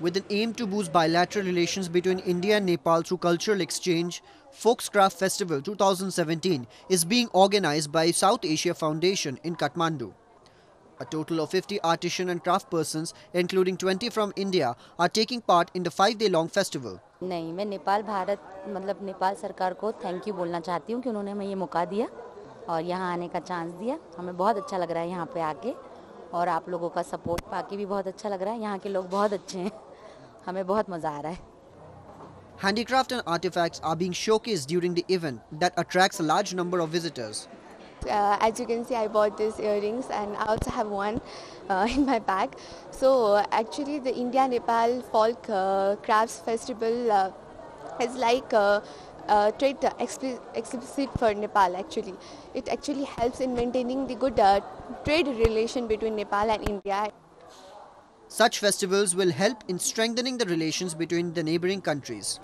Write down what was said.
with an aim to boost bilateral relations between India and Nepal through cultural exchange, Folk Crafts Festival 2017 is being organized by South Asia Foundation in Kathmandu. A total of 50 artisan and craftspersons, including 20 from India, are taking part in the five-day-long festival. नहीं मैं नेपाल भारत मतलब नेपाल सरकार को thank you बोलना चाहती हूँ कि उन्होंने हमें ये मौका दिया और यहाँ आने का चांस दिया हमें बहुत अच्छा लग रहा है यहाँ पे आके और आप लोगों का सपोर्ट पाके भी बहुत अच्छा लग रहा है यहाँ के लोग बहुत अच्छे हैं हमें बहुत मज़ा आ रहा है Handicraft and artifacts are being showcased during the event that attracts a large number of visitors. Uh, as you can see, I bought these earrings and I also have one uh, in my bag. So uh, actually the India Nepal Folk uh, Crafts Festival uh, is like trade expi- explicit for Nepal actually. It actually helps in maintaining the good uh, trade relation between Nepal and India. Such festivals will help in strengthening the relations between the neighboring countries.